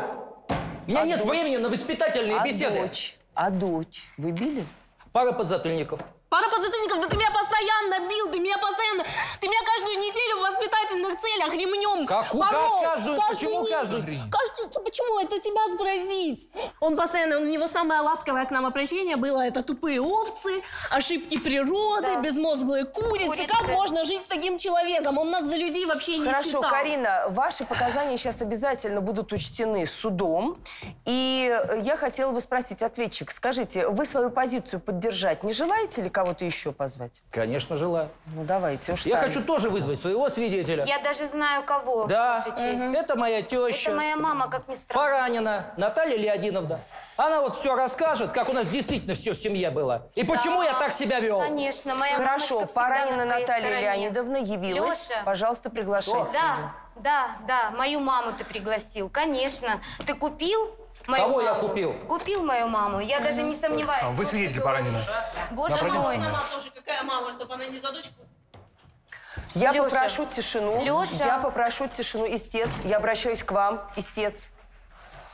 У меня А нет дочь? времени на воспитательные А беседы. дочь? А дочь? Вы били? Пара подзатыльников. Пара подзатыльников, да ты меня постоянно бил, ты меня постоянно... Ты меня каждую неделю в воспитательных целях ремнем Как- порол. как каждую? Почему каждую? Каждую- Почему? Это тебя сразить. Он постоянно, у него самое ласковое к нам обращение было, это тупые овцы, ошибки природы, безмозглые курицы. Курицы. Как можно жить с таким человеком? Он нас за людей вообще не Хорошо, считал. Карина, ваши показания сейчас обязательно будут учтены судом. И я хотела бы спросить, ответчик, скажите, вы свою позицию поддержать не желаете ли кого-то еще позвать? Конечно, желаю. Ну, давайте уж Я сами. хочу тоже вызвать своего свидетеля. Я даже знаю, кого. Да, Ваша честь. это моя теща. Это моя мама, как ни странно. Поранена Наталья Леонидовна. Она вот все расскажет, как у нас действительно все в семье было. И почему Да. я так себя вел. Конечно, моя Хорошо, мамочка всегда Поранина на твоей Наталья стороне. Леонидовна явилась. Лёша. Пожалуйста, приглашайте. Да, да, да, мою маму ты пригласил, конечно. Ты купил мою Кого я маму? купил? Купил мою маму, я даже не сомневаюсь. А вы свидетель Баранина. Боже Да, мой. пройдемте. Сама тоже какая мама, чтобы она не за дочку. Я Лёша. попрошу тишину. Лёша. Я попрошу тишину. Истец, я обращаюсь к вам, истец.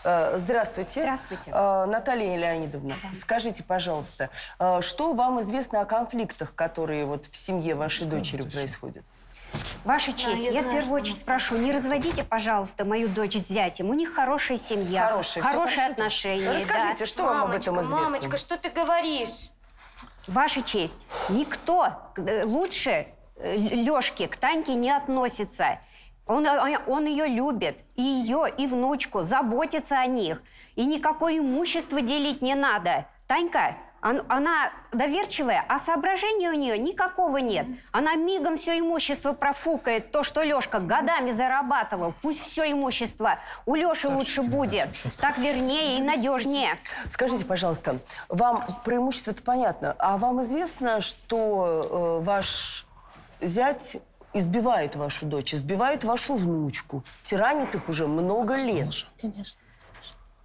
Э, Здравствуйте. Здравствуйте. Э, Наталья Леонидовна, скажите, пожалуйста, э, что вам известно о конфликтах, которые вот в семье вашей дочери происходят? Ваша честь, я я, знаю, в первую очередь прошу, не разводите, пожалуйста, мою дочь с зятем. У них хорошая семья, хорошие хорошо. отношения. Расскажите, да. что вам об этом Мамочка, известно? мамочка, что ты говоришь? Ваша честь, никто э, лучше Лешки к Таньке не относится. Он, э, он ее любит, и ее, и внучку, заботится о них. И никакое имущество делить не надо. Танька, она доверчивая, а соображения у нее никакого нет. Она мигом все имущество профукает, то, что Лешка годами зарабатывал. Пусть все имущество у Леши лучше будет. Так вернее и надежнее. Скажите, пожалуйста, вам про имущество-то понятно, а вам известно, что э, ваш зять избивает вашу дочь, избивает вашу внучку, тиранит их уже много лет?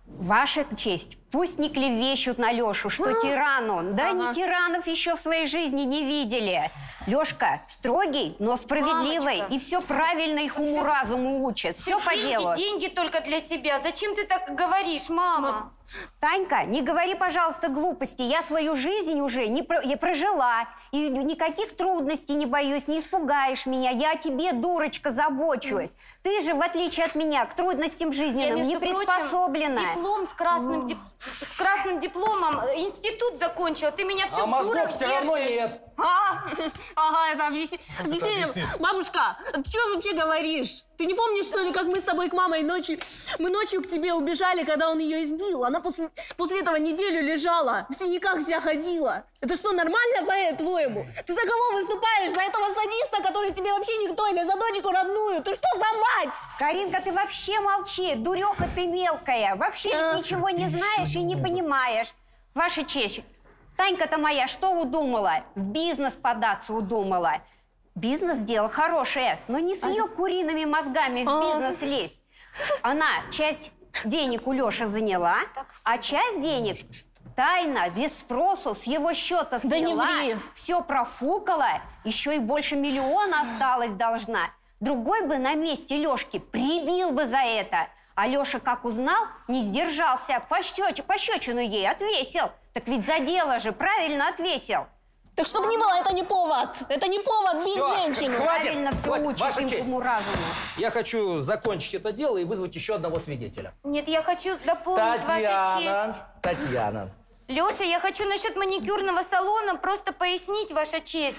Ваша честь, пусть не клевещут на Лешу, что тиран он. Да Ага. ни тиранов еще в своей жизни не видели. Лешка строгий, но справедливый. Мамочка. И все правильно их уму-разуму учат. Все по деньги, делу. деньги только для тебя. Зачем ты так говоришь, мама? Танька, не говори, пожалуйста, глупости. Я свою жизнь уже не про- я прожила. И никаких трудностей не боюсь, не испугаешь меня. Я о тебе, дурочка, забочусь. Ты же, в отличие от меня, к трудностям Я, жизненным не между прочим, приспособлена. диплом с красным, дип- с красным дипломом, э, институт закончила. Ты меня все А в мозгов дурах все равно держишь. нет. А, [laughs] ага, это объясни- объяснение. Бабушка, ты что вообще говоришь? Ты не помнишь, что ли, как мы с тобой к мамой ночью... Мы ночью к тебе убежали, когда он ее избил. Она после, после этого неделю лежала, в синяках вся ходила. Это что, нормально, по-твоему? Ты за кого выступаешь? За этого садиста, который тебе вообще никто, или за дочку родную? Ты что за мать? Каринка, ты вообще молчи. Дуреха ты мелкая. Вообще ведь ничего не знаешь и не понимаешь. Ваша честь, Танька-то моя что удумала? В бизнес податься удумала. Бизнес дело хорошее, но не с ее куриными мозгами в бизнес лезть. Она часть денег у Леши заняла, а часть денег тайно, без спросу, с его счета Да не сняла, ври. все профукала, еще и больше миллиона осталось должна. Другой бы на месте Лешки прибил бы за это. А Леша, как узнал, не сдержался, пощеч- пощечину ей отвесил. Так ведь за дело же, правильно отвесил. Так чтобы не было, это не повод. Это не повод бить Всё, женщину. хватит, Правильно все хватит. Ваша им честь. уму-разуму. Я хочу закончить это дело и вызвать еще одного свидетеля. Нет, я хочу дополнить, ваша честь. Татьяна. Леша, я хочу насчет маникюрного салона просто пояснить, ваша честь.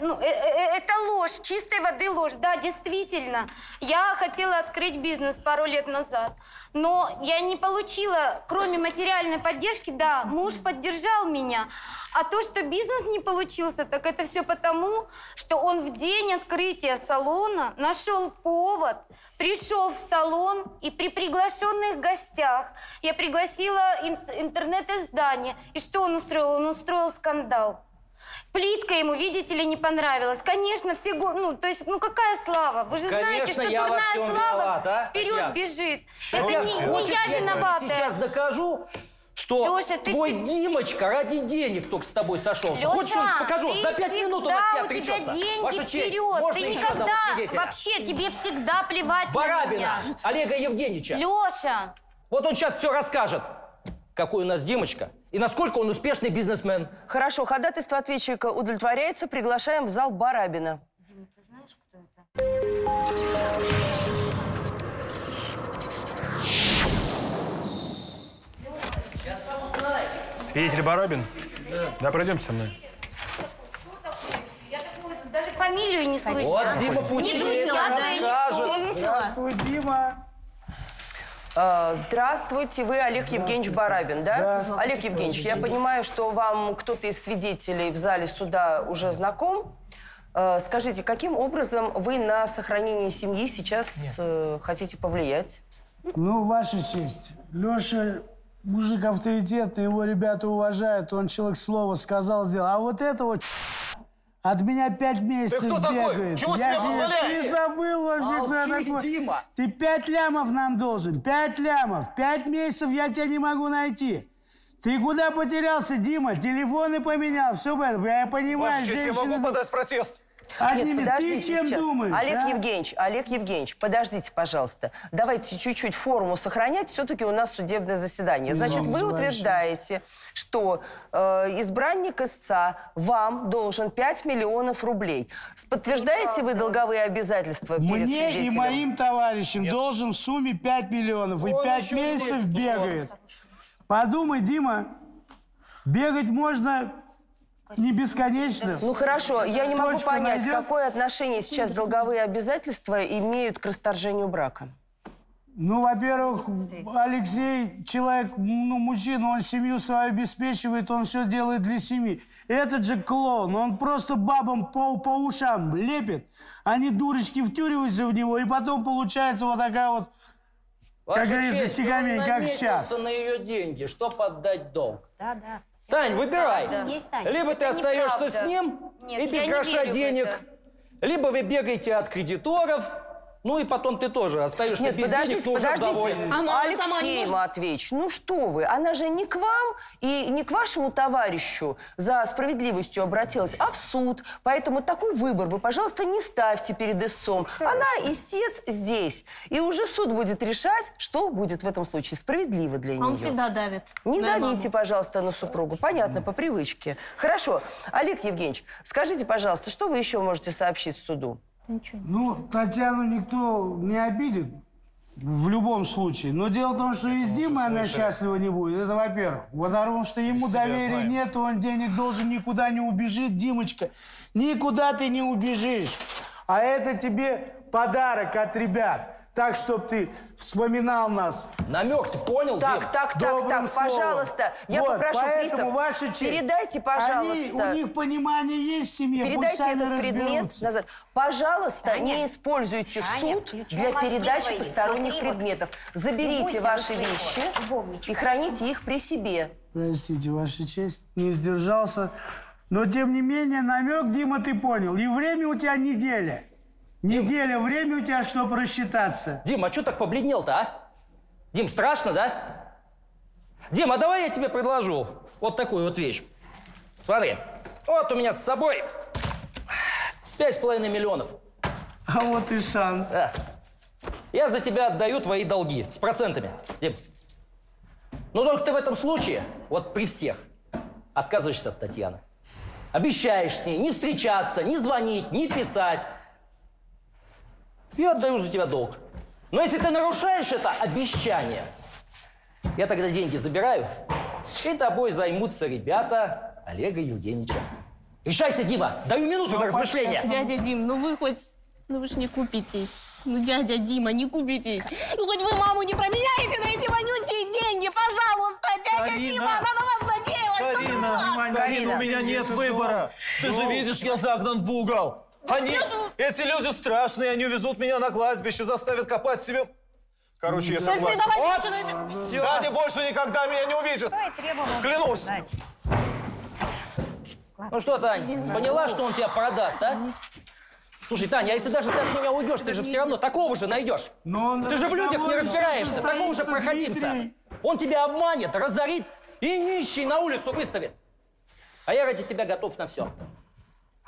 Ну, э- э- это ложь, чистой воды ложь. Да, действительно. Я хотела открыть бизнес пару лет назад, но я не получила, кроме материальной поддержки, да, муж поддержал меня. А то, что бизнес не получился, так это все потому, что он в день открытия салона нашел повод, пришел в салон и при приглашенных гостях я пригласила ин- интернет-издание. И что он устроил? Он устроил скандал. Плитка ему, видите ли, не понравилась. Конечно, все... го- Ну, то есть, ну какая слава? Вы же знаете, Конечно, что я во дурная всем слава виноват, а, вперед Татьяна? бежит. Что Это не, не хочешь, я тебе виноватая. Сейчас докажу, что Лёша, ты твой всег- Димочка ради денег только с тобой сошел. Лёша, Хочешь, покажу? ты За пять минут он от всегда тебя у тебя отречется. деньги Ваша честь, вперед. можно Ты еще никогда, свидетеля? вообще, тебе всегда плевать на Барабина, меня. Олега Евгеньевича. Лёша, Вот он сейчас все расскажет, какой у нас Димочка и насколько он успешный бизнесмен. Хорошо, ходатайство ответчика удовлетворяется. Приглашаем в зал Барабина. Свидетель Барабин? Да. пройдемте со мной. я такую даже фамилию не слышала. Вот Дима пусть Не это друзья, расскажет. Здравствуй, Дима. Здравствуйте, вы Олег Евгеньевич Барабин, да? Олег Евгеньевич, я понимаю, что вам кто-то из свидетелей в зале суда уже знаком. Э, Скажите, каким образом вы на сохранение семьи сейчас э, хотите повлиять? Ну, ваша честь, Леша мужик авторитетный, его ребята уважают, он человек слова сказал, сделал. А вот это вот от меня пять месяцев кто такой? бегает. Чего Я себе тебе позволяете? не забыл вообще, кто я Молчи, такой. Дима. Ты пять лямов нам должен, пять лямов. Пять месяцев я тебя не могу найти. Ты куда потерялся, Дима? Телефоны поменял, все. Я понимаю, Ваша честь, я могу подать протест. Одними. Нет, Ты чем сейчас. думаешь? Олег а? Евгеньевич, Олег Евгеньевич, подождите, пожалуйста. Давайте чуть-чуть форму сохранять. Все-таки у нас судебное заседание. Значит, вы Извините, утверждаете, что э, избранник истца вам должен 5 миллионов рублей. Подтверждаете вы долговые обязательства перед Мне и моим товарищам должен в сумме 5 миллионов. И Он 5 еще месяцев бегает. Подумай, Дима, бегать можно не бесконечно. Ну хорошо, я не могу Точка понять, найдет? какое отношение сейчас долговые обязательства имеют к расторжению брака. Ну, во-первых, Алексей человек, ну, мужчина, он семью свою обеспечивает, он все делает для семьи. Этот же клоун, он просто бабам по, по ушам лепит, они дурочки втюриваются в него, и потом получается вот такая вот, Ваша как говорится, честь, он тягамень, как сейчас. на ее деньги, чтобы отдать долг. Да, да. Тань, выбирай. правда. Есть, Тань. Либо ты остаешься неправда. с ним Нет, и я без не гроша верю в денег, это. либо вы бегаете от кредиторов, ну и потом ты тоже остаешься Нет, без денег, подождите, но уже подождите. довольный. А мама сама не Алексей может? Матвеевич, ну что вы, она же не к вам и не к вашему товарищу за справедливостью обратилась, а в суд. Поэтому такой выбор вы, пожалуйста, не ставьте перед истцом. Она истец здесь. И уже суд будет решать, что будет в этом случае справедливо для А нее. он всегда давит. Не на давите, маму. пожалуйста, на супругу. Понятно, по привычке. Хорошо. Олег Евгеньевич, скажите, пожалуйста, что вы еще можете сообщить суду? Ну, Татьяну никто не обидит в любом случае. Но дело в том, что и с Димой она счастлива не будет. Это во-первых. Потому что ему доверия знаем. нет, он денег должен, никуда не убежит. Димочка, никуда ты не убежишь. А это тебе подарок от ребят. Так, чтоб ты вспоминал нас. Намек ты понял, Так, Дим? так, так, добрым так, словом. пожалуйста, я Вот, попрошу, поэтому, пристав, ваша честь, передайте, пожалуйста. Они, у них понимание есть в семье, пусть Передайте сами этот предмет разберутся. назад. Пожалуйста, Таня, не используйте Таня, суд для передачи свои. посторонних Смотри, вот. предметов. Заберите ваши своего, вещи любовничка. и храните их при себе. Простите, Ваша честь, не сдержался. Но, тем не менее, намек, Дима, ты понял. И время у тебя неделя. Неделя, время у тебя, чтобы рассчитаться. Дим, а что так побледнел-то, а? Дим, страшно, да? Дим, а давай я тебе предложу вот такую вот вещь. Смотри, вот у меня с собой пять с половиной миллионов. А вот и шанс. Да. Я за тебя отдаю твои долги с процентами, Дим. Но только ты в этом случае, вот при всех, отказываешься от Татьяны. Обещаешь с ней не встречаться, не звонить, не писать. Я отдаю за тебя долг. Но если ты нарушаешь это обещание, я тогда деньги забираю, и тобой займутся ребята Олега Евгеньевича. Решайся, Дима, даю минуту на размышления. Дядя Дим, ну вы хоть... Ну вы ж не купитесь. Ну, дядя Дима, не купитесь. Ну, хоть вы маму не променяете на эти вонючие деньги, пожалуйста, дядя Карина! Дима, она на вас надеялась. Карина, дурак. Карина, у меня нет выбора. Ты же видишь, я загнан в угол. Они, эти люди страшные, они увезут меня на кладбище, заставят копать себе... Короче, я согласен. женщину- Все. Дядя больше никогда меня не увидит. Что и требовалось Клянусь. сказать. Ну что, Тань, поняла, что он тебя продаст, а? Слушай, Таня, а если даже ты от меня уйдешь, ты же все равно такого же найдешь. он Ты же в людях не разбираешься, такого же. Дмитрий. Он тебя обманет, разорит и нищий на улицу выставит. А я ради тебя готов на все.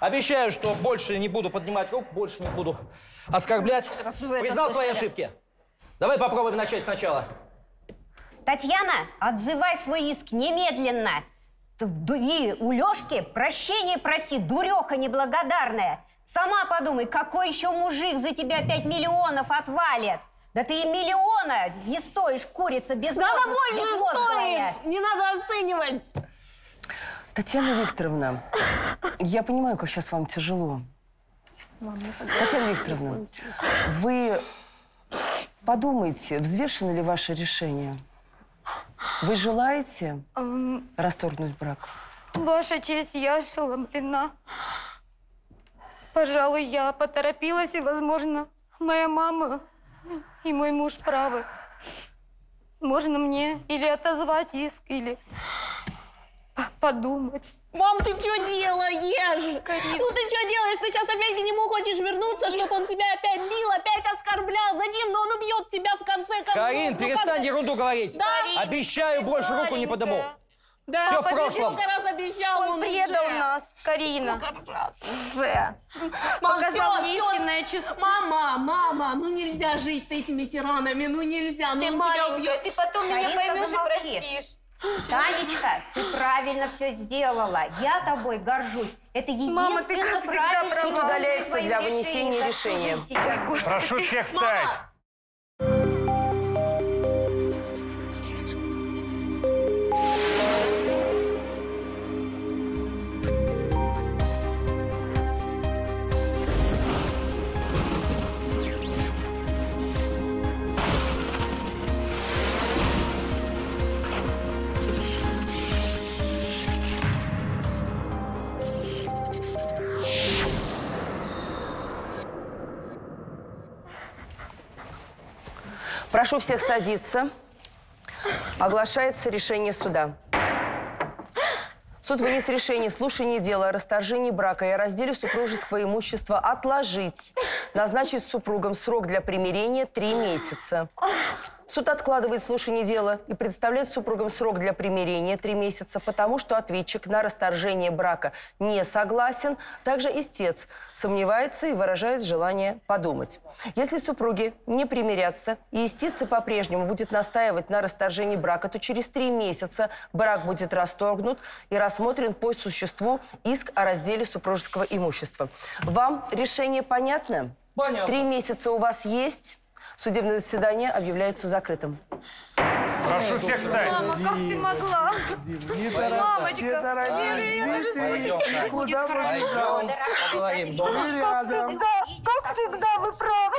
Обещаю, что больше не буду поднимать рук, больше не буду оскорблять. Признал свои ошибки. Давай попробуем начать сначала. Татьяна, отзывай свой иск немедленно. И у Лешки прощение проси, дуреха неблагодарная. Сама подумай, какой еще мужик за тебя 5 миллионов отвалит? Да ты и миллиона не стоишь, курица без она мозга- больше безмозглая. стоит! Не надо оценивать! Татьяна Викторовна, я понимаю, как сейчас вам тяжело. Татьяна Викторовна, вы подумайте, взвешено ли ваше решение? Вы желаете расторгнуть брак? Ваша честь, я ошеломлена. Пожалуй, я поторопилась, и, возможно, моя мама и мой муж правы. Можно мне или отозвать иск, или подумать. Мам, ты что делаешь? Ну ты что делаешь? Ты сейчас опять к нему хочешь вернуться, чтобы он тебя опять бил, опять оскорблял? Зачем? Но он убьет тебя в конце концов. Карин, Ну, перестань как- ерунду говорить. Да. Обещаю, больше руку не подыму. Да, Всё в прошлом. Сколько раз обещал он, Он предал уже. нас, Карина. Сколько раз уже. Мам, Показал всё, неистинное всё. Мама, мама, ну нельзя жить с этими тиранами, ну нельзя. ну Ты он тебя маленькая, убьет. ты потом меня Каринка, поймешь и простишь. Танечка, ты правильно все сделала. Я тобой горжусь. Это единственно Мама, ты, как всегда, правильно, права. удаляется для вынесения решения. Прошу всех встать. Прошу всех садиться. Оглашается решение суда. Суд вынес решение слушания дела о расторжении брака и о разделе супружеского имущества отложить. Назначить супругам срок для примирения три месяца. Суд откладывает слушание дела и представляет супругам срок для примирения три месяца, потому что ответчик на расторжение брака не согласен. Также истец сомневается и выражает желание подумать. Если супруги не примирятся и истец по-прежнему будет настаивать на расторжении брака, то через три месяца брак будет расторгнут и рассмотрен по существу иск о разделе супружеского имущества. Вам решение понятно? Понятно. Три месяца у вас есть. Судебное заседание объявляется закрытым. Прошу всех встать. Мама, как ты могла? Мамочка, торопись, я уже Дмитрий. слышала. Куда побежал? хорошо. Поговорим дома. Ты рядом. Как всегда, вы правы.